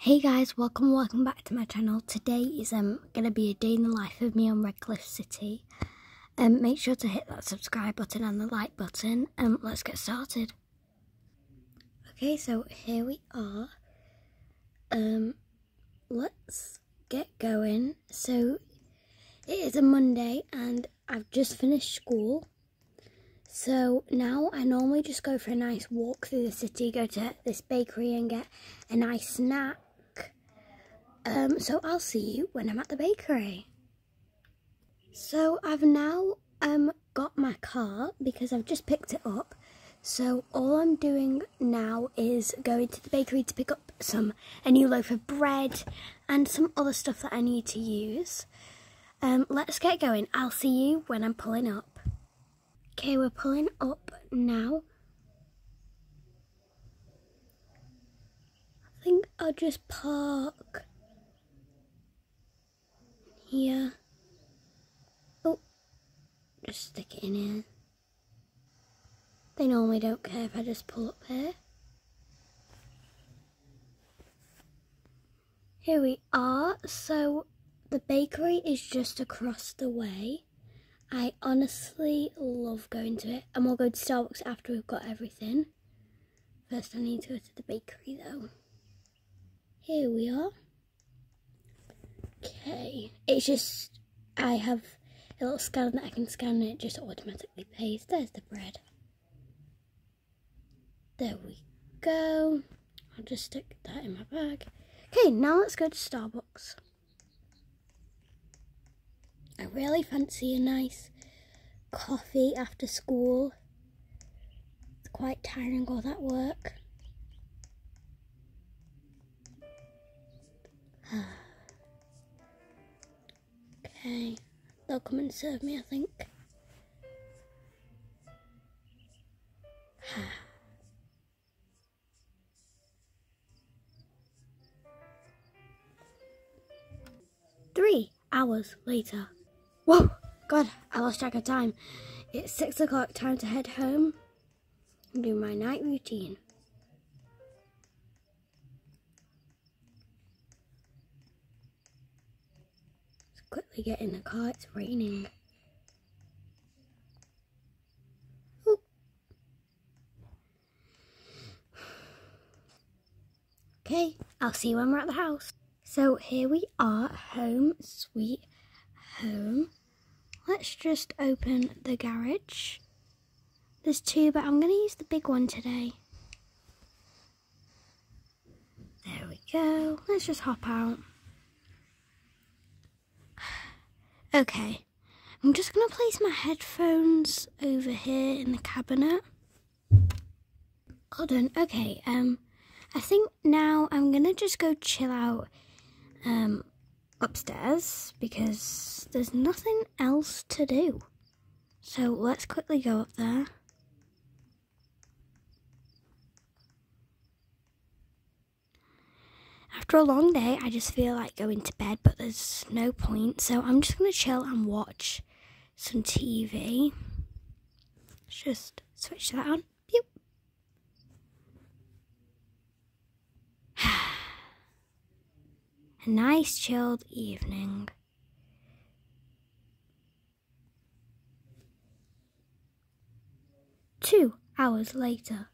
Hey guys, welcome, welcome back to my channel. Today is um gonna be a day in the life of me on Redcliff City. Um, make sure to hit that subscribe button and the like button. Um, let's get started. Okay, so here we are. Um, let's get going. So it is a Monday and I've just finished school. So now I normally just go for a nice walk through the city, go to this bakery and get a nice snack. Um, so I'll see you when I'm at the bakery. So I've now um got my car because I've just picked it up. So all I'm doing now is going to the bakery to pick up some a new loaf of bread and some other stuff that I need to use. Um, let's get going. I'll see you when I'm pulling up. Okay, we're pulling up now. I think I'll just park here. Oh, just stick it in here. They normally don't care if I just pull up here. Here we are. So the bakery is just across the way. I honestly love going to it. And we'll go to Starbucks after we've got everything. First I need to go to the bakery though. Here we are. Okay, it's just, I have a little scanner that I can scan and it just automatically pays. There's the bread. There we go. I'll just stick that in my bag. Okay, now let's go to Starbucks. I really fancy a nice coffee after school. It's quite tiring all that work. Okay, they'll come and serve me, I think. Three hours later. Whoa! God, I lost track of time. It's six o'clock, time to head home and do my night routine. Quickly get in the car, it's raining. Okay, I'll see you when we're at the house. So here we are, home, sweet home. Let's just open the garage. There's two, but I'm going to use the big one today. There we go. Let's just hop out. Okay, I'm just going to place my headphones over here in the cabinet. Hold on. Okay, um, I think now I'm going to just go chill out um, upstairs because there's nothing else to do. So let's quickly go up there. After a long day, I just feel like going to bed, but there's no point. So I'm just to chill and watch some TV. Let's just switch that on. a nice chilled evening. Two hours later.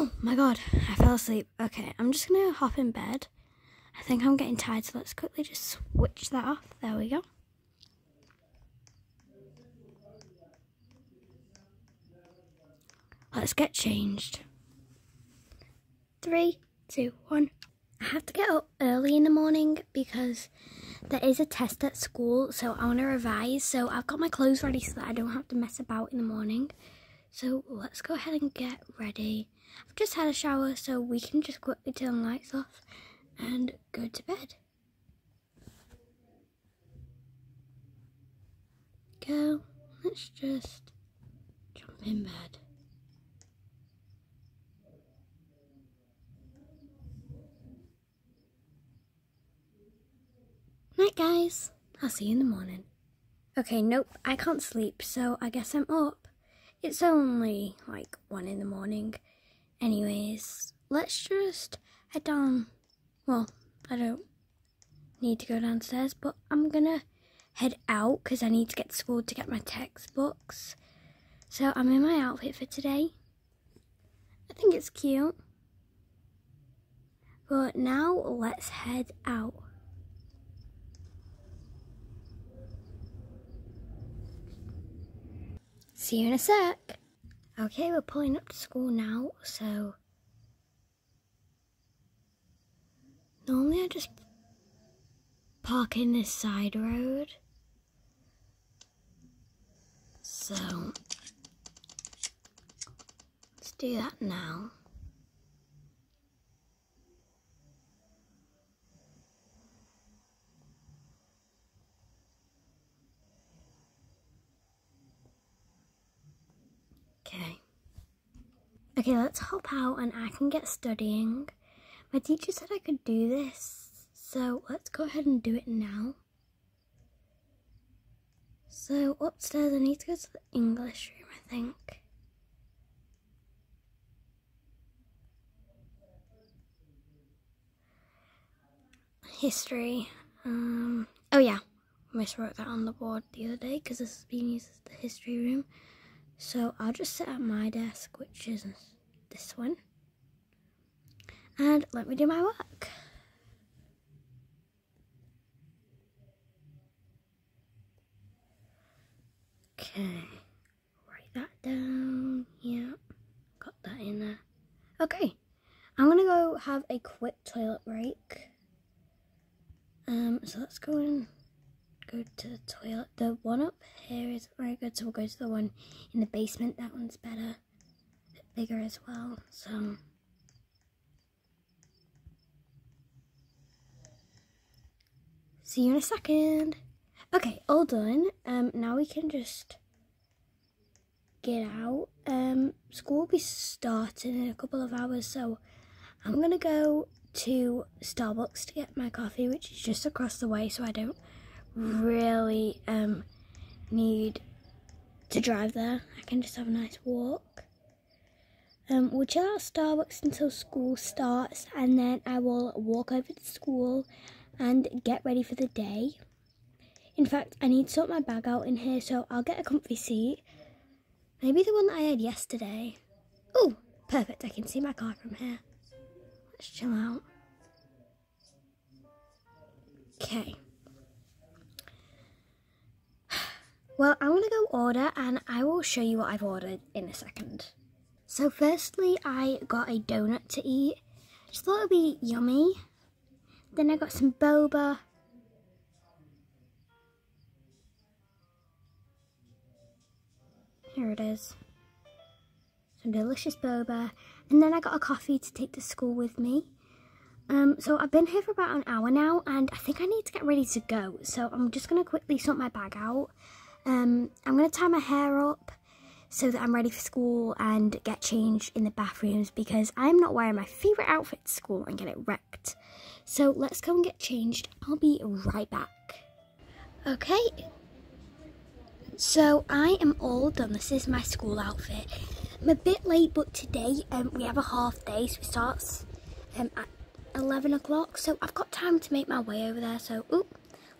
Oh my god, I fell asleep. Okay, I'm just gonna hop in bed. I think I'm getting tired, so let's quickly just switch that off. There we go. Let's get changed. Three, two, one. I have to get up early in the morning because there is a test at school, so I want to revise. So I've got my clothes ready so that I don't have to mess about in the morning. So let's go ahead and get ready. I've just had a shower, so we can just quickly turn the lights off and go to bed. Go. Let's just jump in bed. Night, guys. I'll see you in the morning. Okay, nope, I can't sleep, so I guess I'm up. It's only like one in the morning. Anyways, let's just head down. Well, I don't need to go downstairs, but I'm gonna head out because I need to get to school to get my textbooks. So I'm in my outfit for today. I think it's cute. But now let's head out. See you in a sec. Okay, we're pulling up to school now, so normally I just park in this side road. So let's do that now. Okay. Okay, let's hop out and I can get studying. My teacher said I could do this, so let's go ahead and do it now. So upstairs I need to go to the English room, I think. History. Um, oh yeah, Miss wrote that on the board the other day because this is being used as the history room. So I'll just sit at my desk, which is this one. And let me do my work. Okay, write that down. Yeah, got that in there. Okay, I'm gonna go have a quick toilet break. Um, so let's go and to the toilet. The one up here isn't very good, so we'll go to the one in the basement. That one's better, bigger as well. So. See you in a second. Okay, all done. Um, now we can just get out. Um, school will be starting in a couple of hours, so I'm gonna go to Starbucks to get my coffee, which is just across the way, so I don't really um need to drive there. I can just have a nice walk. Um, we'll chill out Starbucks until school starts, and then I will walk over to school and get ready for the day. In fact, I need to sort my bag out in here, so I'll get a comfy seat. Maybe the one that I had yesterday. Oh, perfect. I can see my car from here. Let's chill out. Okay. Well, I'm going to go order and I will show you what I've ordered in a second. So firstly, I got a donut to eat. Just thought it would be yummy. Then I got some boba. Here it is. Some delicious boba. And then I got a coffee to take to school with me. Um, so I've been here for about an hour now and I think I need to get ready to go. So I'm just going to quickly sort my bag out. Um, I'm going to tie my hair up so that I'm ready for school and get changed in the bathrooms because I'm not wearing my favourite outfit to school and get it wrecked. So let's go and get changed. I'll be right back. Okay, so I am all done. This is my school outfit. I'm a bit late, but today um, we have a half day, so it starts um, at 11 o'clock. So I've got time to make my way over there. So,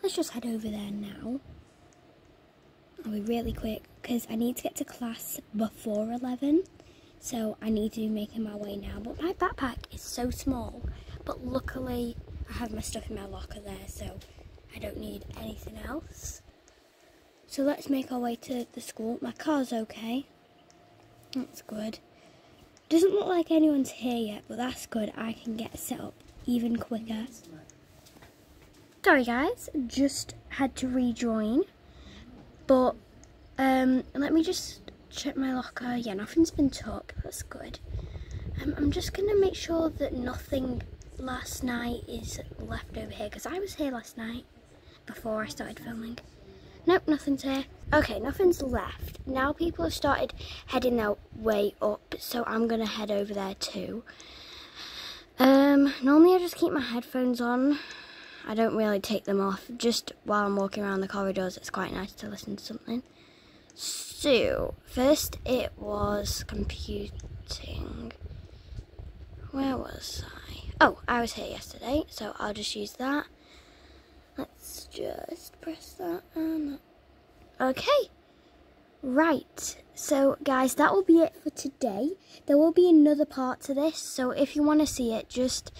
let's just head over there now. I'll be really quick because I need to get to class before 11. So I need to be making my way now. But my backpack is so small but luckily I have my stuff in my locker there so I don't need anything else. So let's make our way to the school. My car's okay. That's good. Doesn't look like anyone's here yet, but that's good. I can get set up even quicker. Sorry guys, just had to rejoin. But um, let me just check my locker. Yeah, nothing's been took. That's good. Um, I'm just going to make sure that nothing last night is left over here because I was here last night before I started filming. Nope, nothing's here. Okay, nothing's left. Now people have started heading their way up, so I'm going to head over there too. Um, normally I just keep my headphones on. I don't really take them off. Just while I'm walking around the corridors, it's quite nice to listen to something. So, first it was computing. where was I? Oh, I was here yesterday, so I'll just use that. Let's just press that and. Okay. Right. So, guys, that will be it for today. There will be another part to this, so if you want to see it, just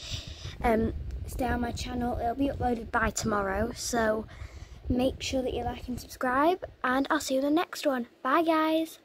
um, stay on my channel. It'll be uploaded by tomorrow, so make sure that you like and subscribe, and I'll see you in the next one. Bye, guys.